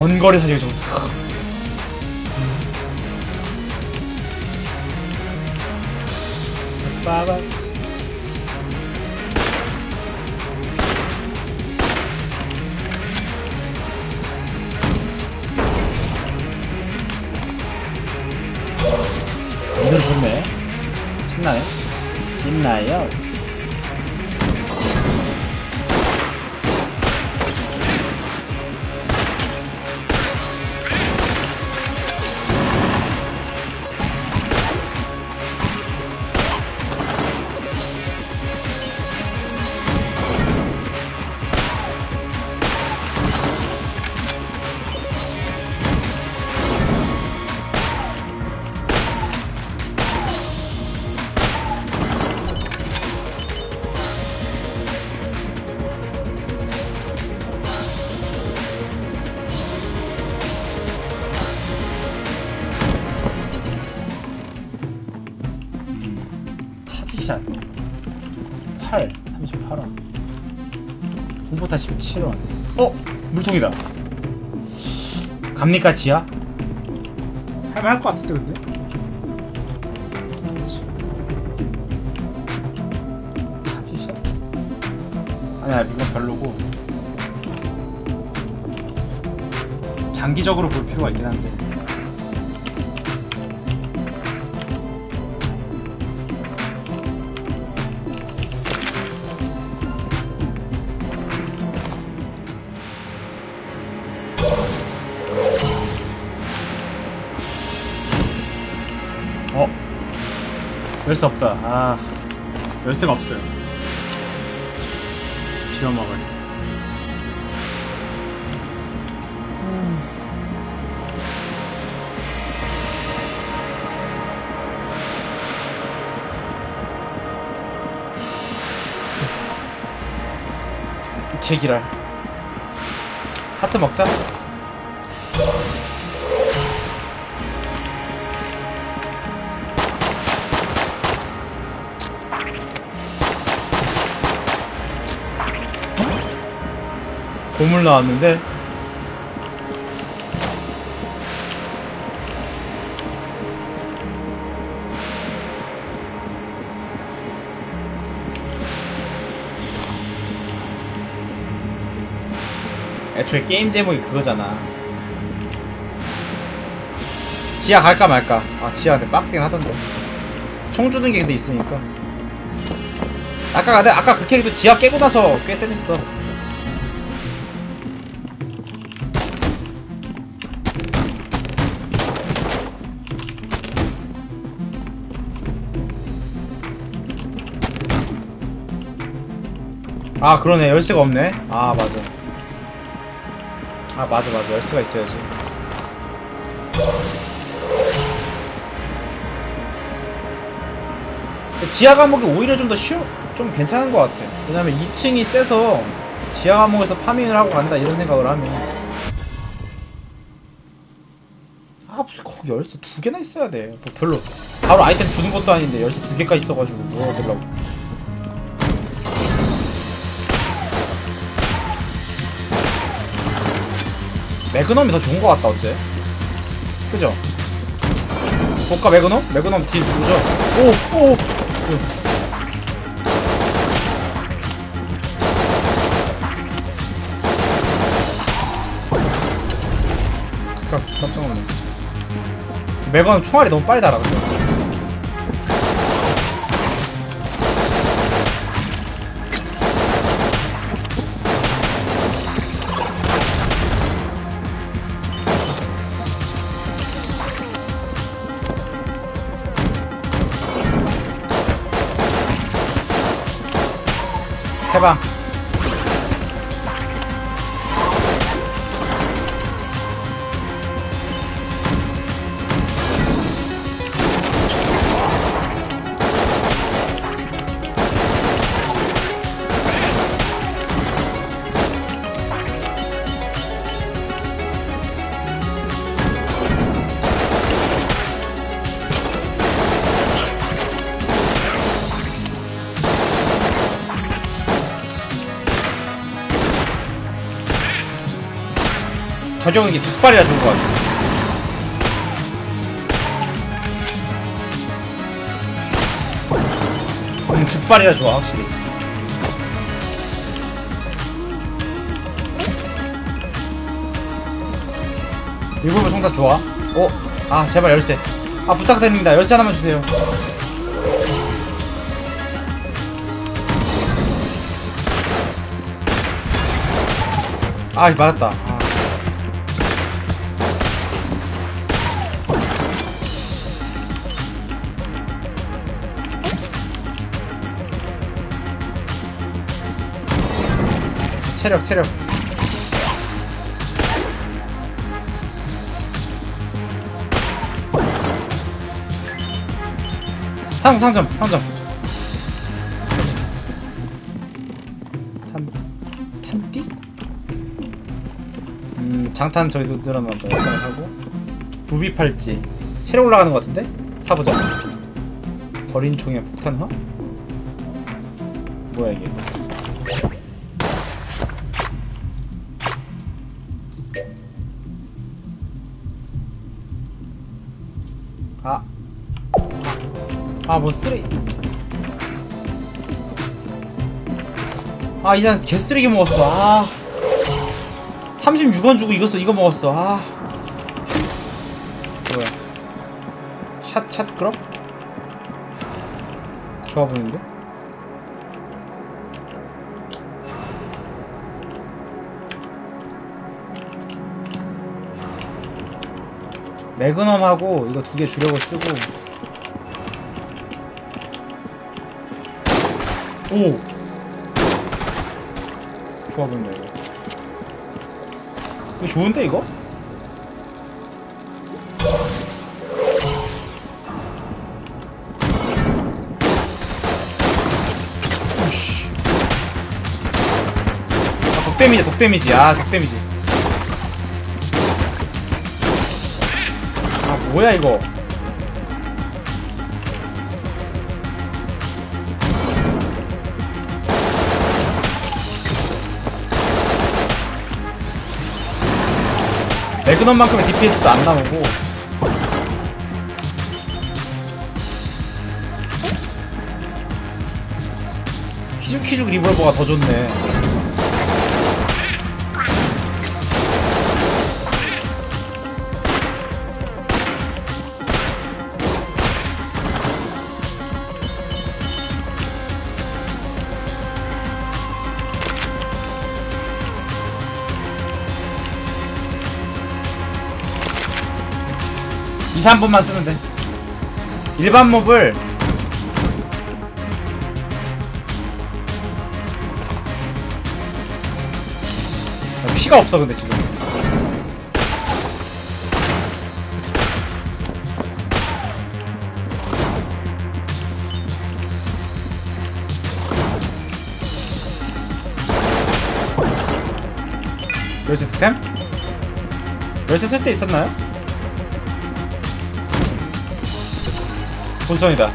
원거리 사격 점수. 빠바. 이건 좋네. 신나요? 신나요? 샷 8 38원 공포타 17원 어? 물통이다 갑니까 지하? 할만 할 것 같은데 근데? 차지샷? 아니야 이건 별로고 장기적으로 볼 필요가 있긴 한데 열쇠 없다. 아, 열쇠가 없어요. 빌어먹을. 제기랄. 하트 먹자. 고물 나왔는데. 애초에 게임 제목이 그거잖아. 지하 갈까 말까. 아 지하 근데 빡세긴 하던데. 총 주는 게 근데 있으니까. 아까 근데 아까 그 캐릭터 지하 깨고 나서 꽤 세졌어 아 그러네. 열쇠가 없네. 아 맞아. 아 맞아 맞아. 열쇠가 있어야지. 지하 감옥이 오히려 좀 더 쉬우 좀 괜찮은 것 같아. 왜냐면 2층이 세서 지하 감옥에서 파밍을 하고 간다 이런 생각을 하면. 아 무슨 거기 열쇠 두 개나 있어야 돼뭐 별로. 바로 아이템 주는 것도 아닌데 열쇠 두 개까지 있어가지고 뭐 얻으려고 매그넘이 더 좋은 것 같다 어째? 그죠? 볼까 매그넘? 매그넘 딜 보죠? 오오! 깜짝 놀랐네. 매그넘 총알이 너무 빨리 달아 근데 해 저격은 이게 즉발이라 좋은 것 같아 음 즉발이라 좋아 확실히. 일부분 총다 좋아? 어? 아 제발 열쇠. 아 부탁드립니다. 열쇠 하나만 주세요. 아 맞았다 체력 체력. 상 상점 상점 탄 탄띠? 음 장탄 저기도 늘어나서 하고. 부비 팔찌. 체력 올라가는 것 같은데? 사보자. 버린 총의 폭탄화? 뭐야 이게 아, 뭐 쓰레기. 아, 이제 개쓰레기 먹었어. 아. 36원 주고 이거 써, 이거 먹었어. 아. 뭐야. 샷, 샷, 그럼? 좋아 보이는데? 매그넘하고 이거 두 개 주려고 쓰고 오. 좋아 보인다 이거. 이거 좋은데 이거? 아 독데미지 독데미지. 아 독데미지. 아 뭐야 이거 매그넘만큼의 DPS도 안 나오고. 키죽키죽 리볼버가 더 좋네 이 3분만 쓰면 돼 일반 몹을 아, 피가 없어 근데 지금 열쇠 득템? 열쇠 쓸 때 있었나요? 본선이다.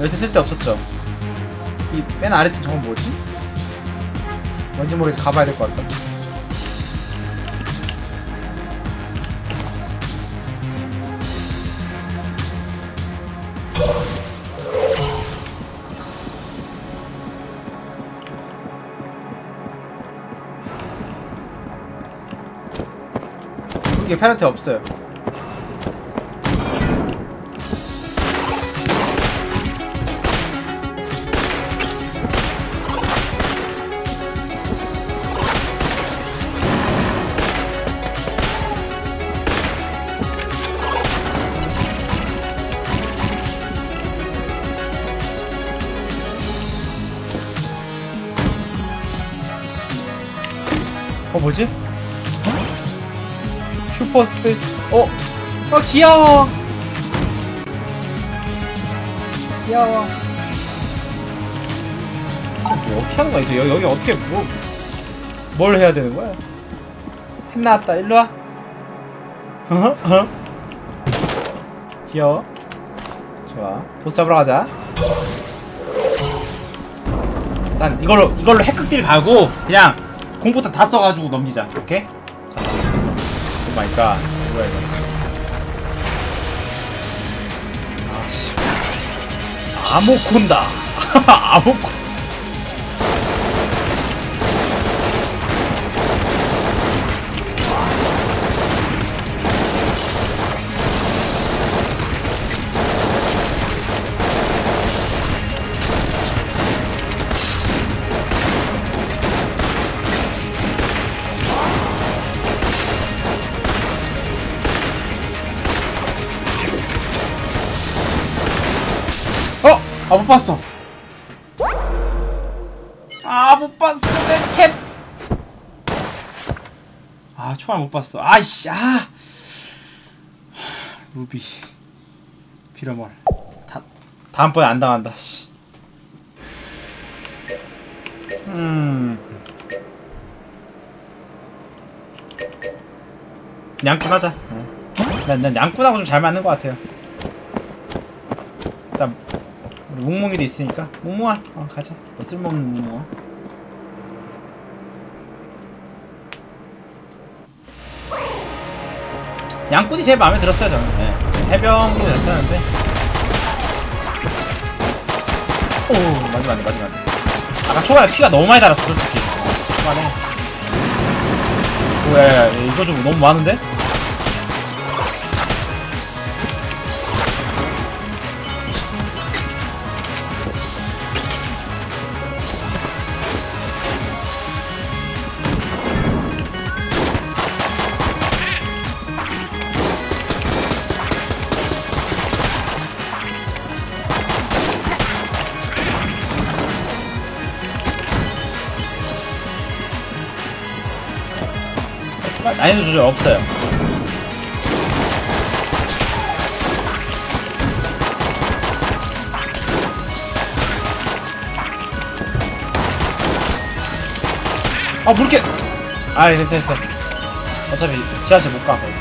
열쇠 쓸데 없었죠. 이 맨 아래층 저건 뭐지? 뭔지 모르겠 가봐야 될 것 같다. 이게 페널티 없어요 어 뭐지? super space. 어? 아 귀여워. 귀여워. 뭐 어떻게 하는 거야 이제? 여기, 여기 어떻게 뭐 뭘 해야 되는 거야? pet 나왔다. 일로 와. 어허 어허 귀여워. 좋아. 보스 잡으러 가자. 난 이걸로 이걸로 핵극딜 가고 그냥 공포탄 다 써가지고 넘기자 오케이? my god. 뭐야 이거? 아씨. Ammoconda. Ammocon. 봤어. 아, 못 봤어, 내 캣! 아, 총알 못 봤어. 아이씨, 아! 루비. 빌어멀. 다, 다음번에 안 당한다, 씨. 음. 양꾼 하자. 네. 난, 난 양꾼하고 좀 잘 맞는 것 같아요. 일단 우리 뭉뭉이도 있으니까. 뭉뭉아 어, 가자. 너 쓸모없는 뭉뭉아. 양꾼이 제일 마음에 들었어요 저는. 네. 해병도 괜찮은데. 오 맞지 맞지 아까 초반에 피가 너무 많이 달았어 솔직히. 어, 초반에. 오야 이거 좀 너무 많은데? 난이도 조절 없어요. 아, 물개! 아, 됐어, 됐어. 어차피 지하철 못 가. 거기.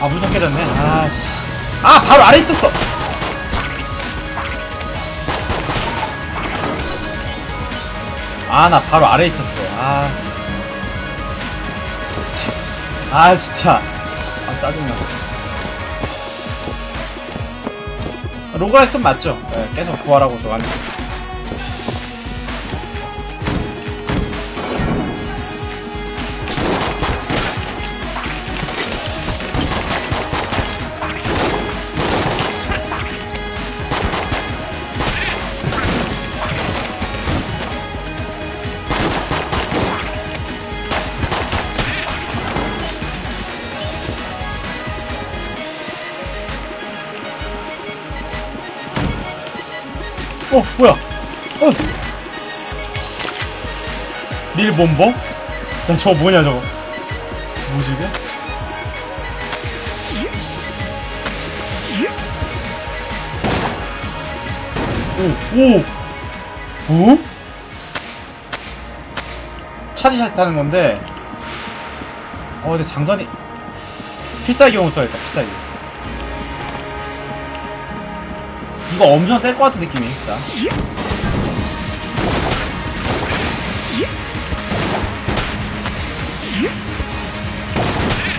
아, 물도 깨졌네. 아, 씨. 아, 바로 아래 있었어! 아, 나 바로 아래 있었어. 아. 아 진짜. 아 짜증나. 로그라이크는 맞죠? 네, 계속 부활하고 좋아하는 어 릴본버? 야 저거 뭐냐 저거 뭐지 이게? 오! 오! 어? 차지샷 하는 건데 어 근데 장전이 필살기용으로 써야겠다 필살기 이거 엄청 셀 것 같은 느낌이 진짜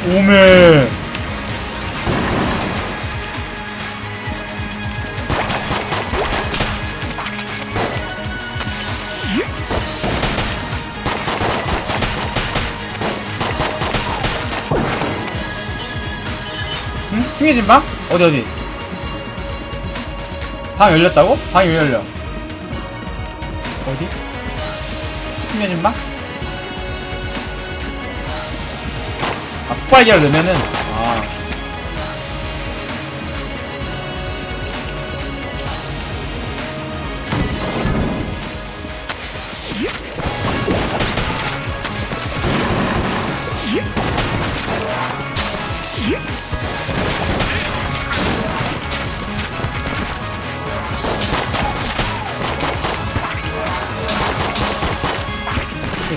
오메 응? 튕겨진 방? 어디 어디? 방 열렸다고? 방이 왜 열려? 어디? 튕겨진 방? 아, 폭발기를 넣으면은, 아.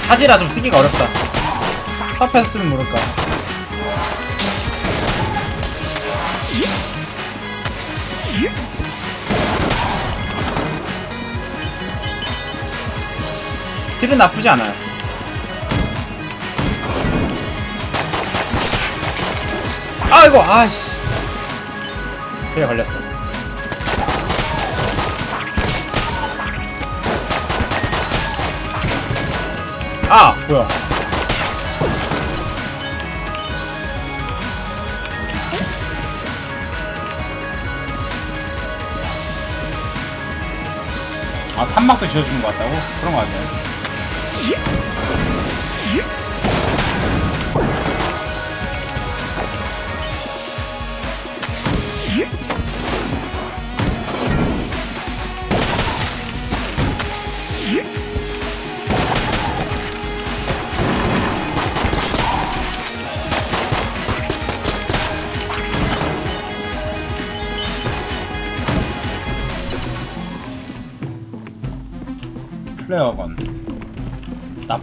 사지라 좀 쓰기가 어렵다. 섭해서 쓰면 모를까. 딜은 나쁘지 않아요. 아이고 아씨. 그래 걸렸어. 아! 뭐야? 아 탄막도 지어준 것 같다고? 그런 거 같아요 Yeah.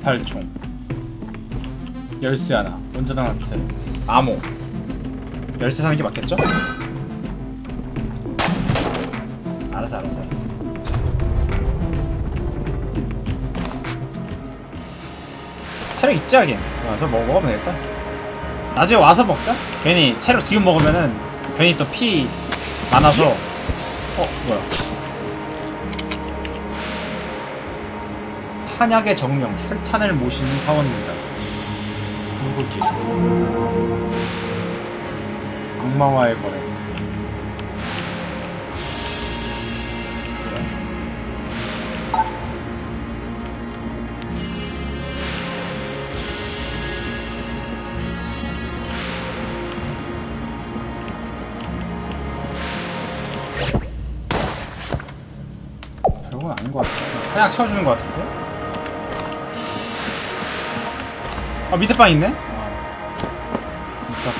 나팔총. 열쇠 하나. 원자당 하트 암호. 열쇠 사는 게 맞겠죠? 알았어 알았어 알았어. 체력 있지 하긴. 와서 먹, 먹으면 되겠다. 나중에 와서 먹자. 괜히 체력 지금 먹으면은 괜히 또 피 많아서. 어 뭐야 탄약의 정령 혈탄을 모시는 사원입니다 누구지? 악마와의 거래 별건 아닌 것 같아. 탄약 채워주는 것 같은데? 아, 밑에 방 있네? 못 봤어.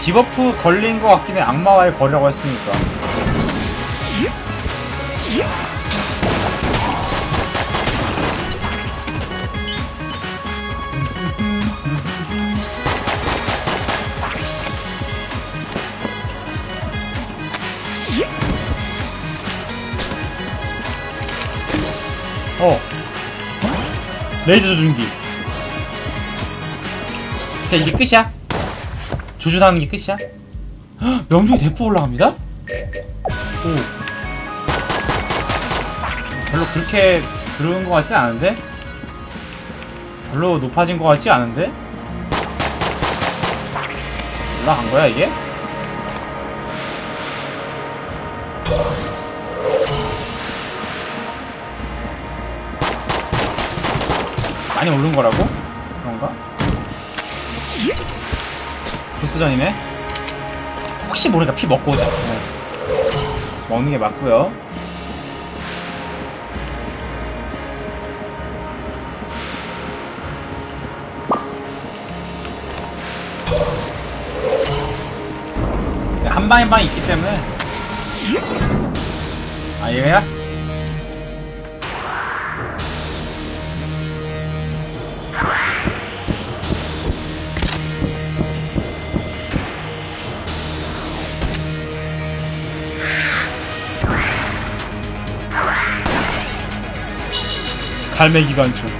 debuff 걸린 것 같긴 해. 악마와의 거리라고 했으니까. 레이저 조준기. 자, 이게 끝이야. 조준하는 게 끝이야. 헉, 명중이 대포 올라갑니다? 오. 별로 그렇게 그런 것 같지 않은데? 별로 높아진 것 같지 않은데? 올라간 거야, 이게? 많이 오른 거라고? 그런가? 보스전이네? 혹시 모르니까 피 먹고 오자. 네. 먹는 게 맞고요. 네, 한 방에 방이 있기 때문에 아 얘야? 갈매기 관총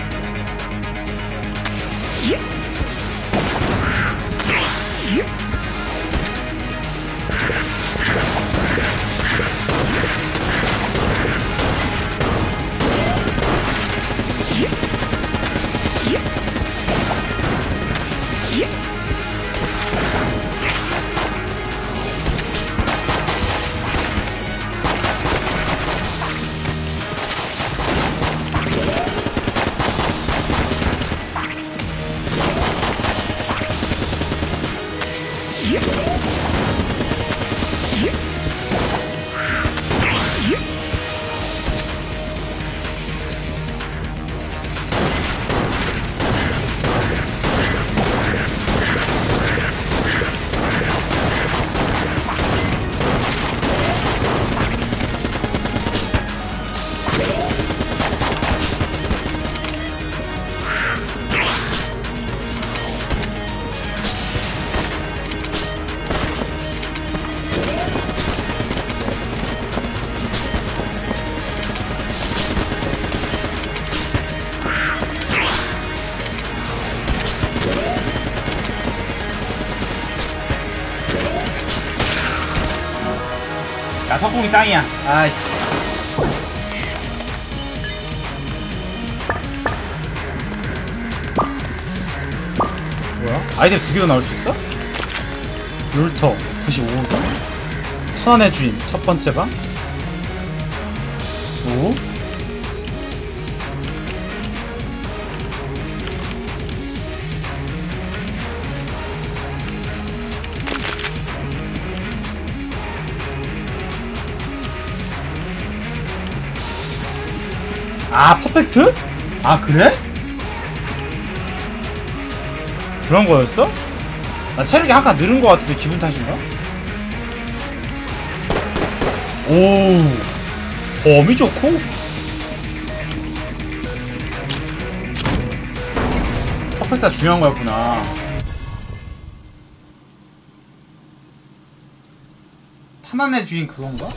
야 석궁이 짱이야 아이씨. 뭐야? 아이템 두 개도 나올 수 있어? 룰터 95점 선의 주인 첫 번째 방 오? 아 퍼펙트? 아 그래? 그런 거였어? 나 체력이 한칸 늘은 거 같은데 기분 탓인가? 오 범위 좋고 퍼펙트가 중요한 거였구나 탄환의 주인 그건가?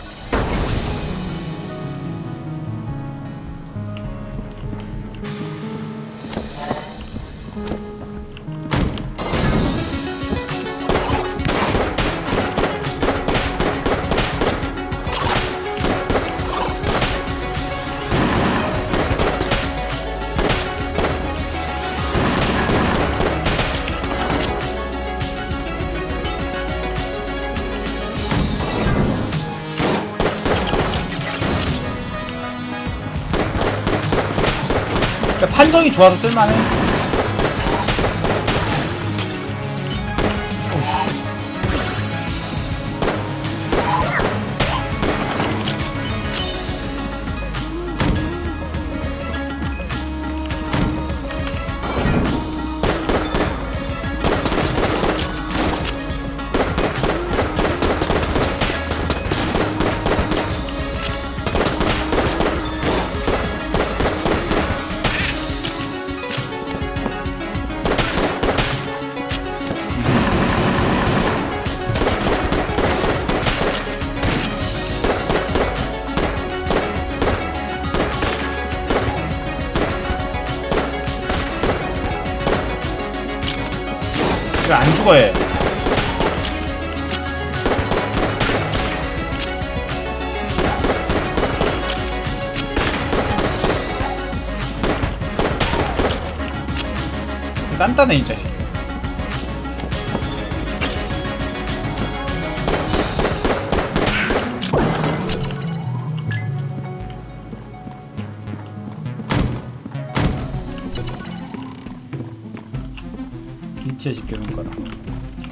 판정이 좋아서 쓸만해. 이거 안 죽어 얘. 단단해 이 자식.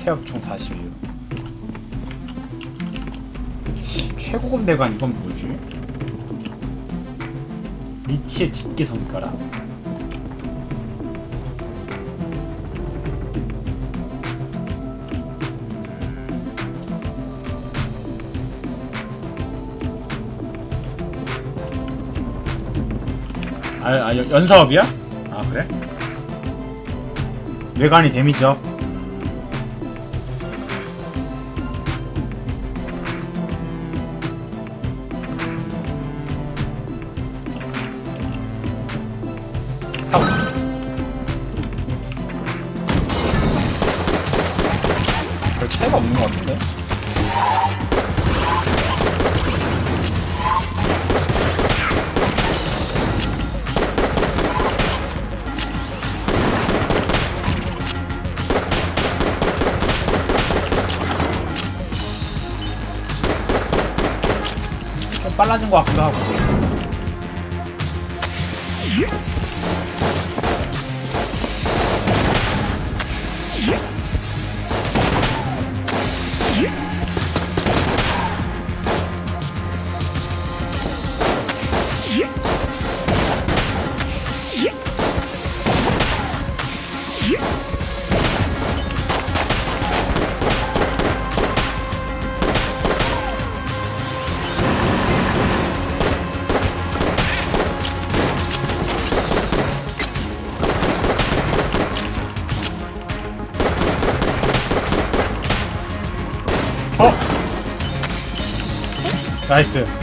태엽총 42 최고급 내관 이건 뭐지? 리치의 집게 손가락 아, 아 연- 연사업이야? 아 그래? 뇌관이 데미죠. 타 것 같기도 하고. 나이스.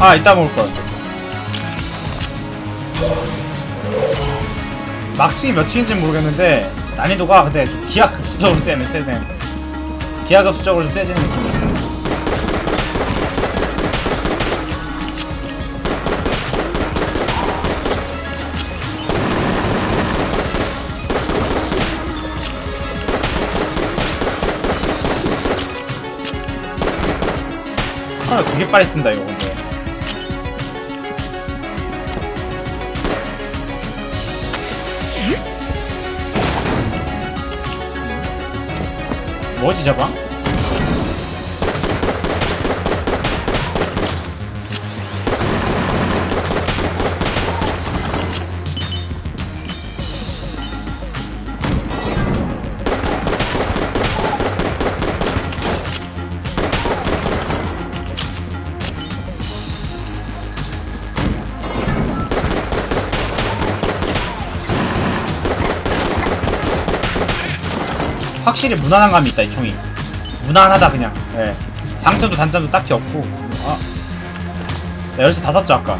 아 이따 먹을걸 막층이 몇 층인지 는 모르겠는데 난이도가 근데 좀 기하 급수적으로 세네 세네. 기하 급수적으로 좀 세지는 느낌이 있어 아 되게 빨리 쓴다 이거. 근데 뭐지 저방? 확실히 무난한 감이 있다 이 총이. 무난하다 그냥. 예. 장점도 단점도 딱히 없고. 아. 나 열쇠 다 샀죠 아까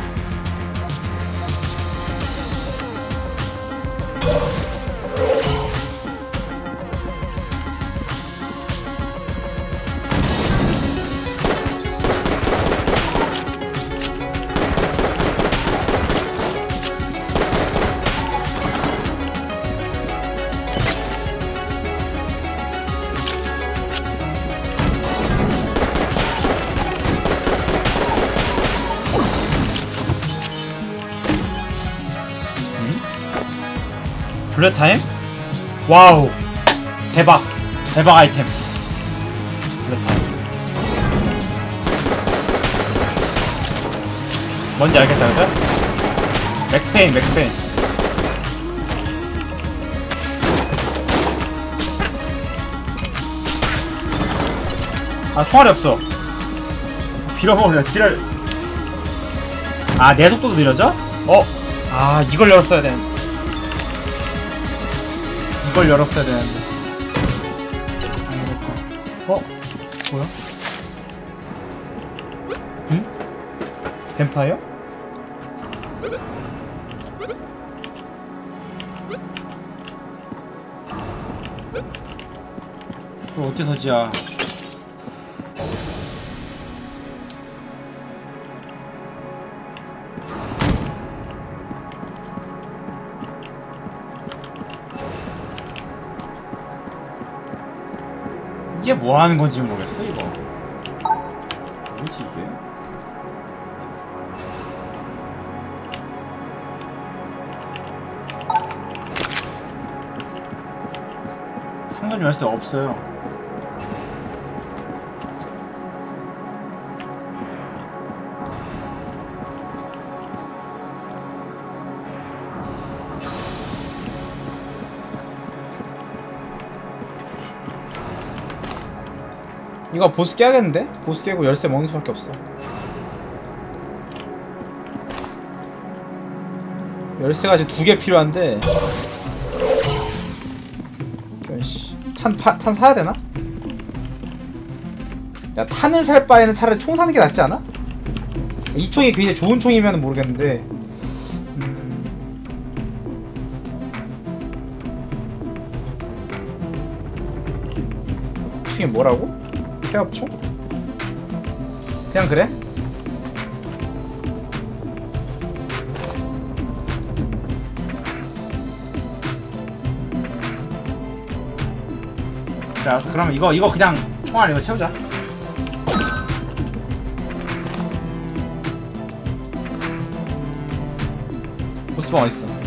bullet time? wow 대박 대박 아이템 bullet time 뭔지 알겠다 그죠? Max Payne Max Payne 아 총알이 없어 빌어먹을 지랄 아 내 속도도 느려져? 어? 아 이걸 열었어야 되는 이걸 열었어야 되는데 안되겠다 어? 뭐야? 응? 뱀파이어? 또 어째서지야 이게 뭐 하는 건지 모르겠어 이거 뭐지 이게? 상관 열쇠 없어요 이거 보스 깨야겠는데? 보스 깨고 열쇠 먹는 수밖에 없어 열쇠가 지금 두 개 필요한데 탄, 파, 탄 사야 되나? 야 탄을 살 바에는 차라리 총 사는 게 낫지 않아? 이 총이 굉장히 좋은 총이면 모르겠는데 음. 총이 뭐라고? 폐업총? 그냥 그래? 그래 알았어 그러면 이거 이거 그냥 총알 이거 채우자 보스방 어딨어